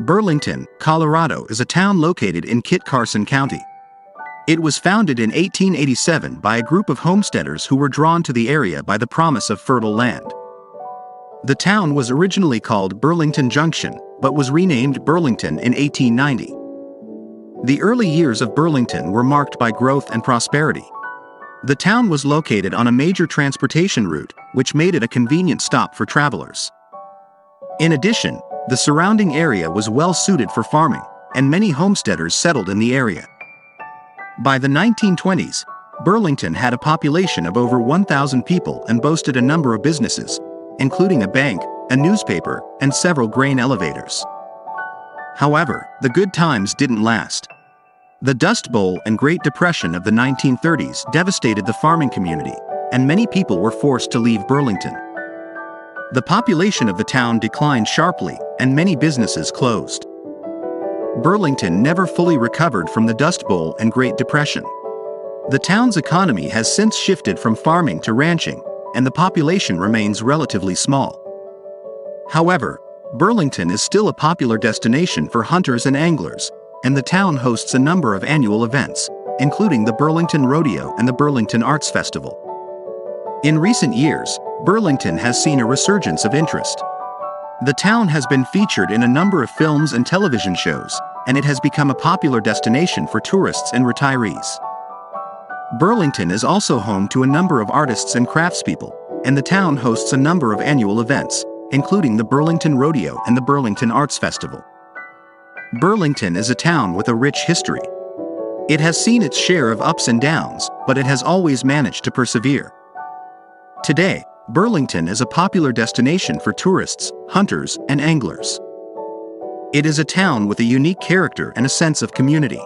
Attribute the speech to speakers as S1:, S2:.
S1: Burlington, Colorado is a town located in Kit Carson County. It was founded in 1887 by a group of homesteaders who were drawn to the area by the promise of fertile land. The town was originally called Burlington Junction, but was renamed Burlington in 1890. The early years of Burlington were marked by growth and prosperity. The town was located on a major transportation route, which made it a convenient stop for travelers. In addition, the surrounding area was well suited for farming, and many homesteaders settled in the area. By the 1920s, Burlington had a population of over 1,000 people and boasted a number of businesses, including a bank, a newspaper, and several grain elevators. However, the good times didn't last. The Dust Bowl and Great Depression of the 1930s devastated the farming community, and many people were forced to leave Burlington. The population of the town declined sharply, and many businesses closed. Burlington never fully recovered from the Dust Bowl and Great Depression. The town's economy has since shifted from farming to ranching, and the population remains relatively small. However, Burlington is still a popular destination for hunters and anglers, and the town hosts a number of annual events, including the Burlington Rodeo and the Burlington Arts Festival. In recent years, Burlington has seen a resurgence of interest. The town has been featured in a number of films and television shows, and it has become a popular destination for tourists and retirees. Burlington is also home to a number of artists and craftspeople, and the town hosts a number of annual events, including the Burlington Rodeo and the Burlington Arts Festival. Burlington is a town with a rich history. It has seen its share of ups and downs, but it has always managed to persevere. Today, Burlington is a popular destination for tourists, hunters, and anglers. It is a town with a unique character and a sense of community.